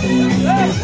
Hallelujah.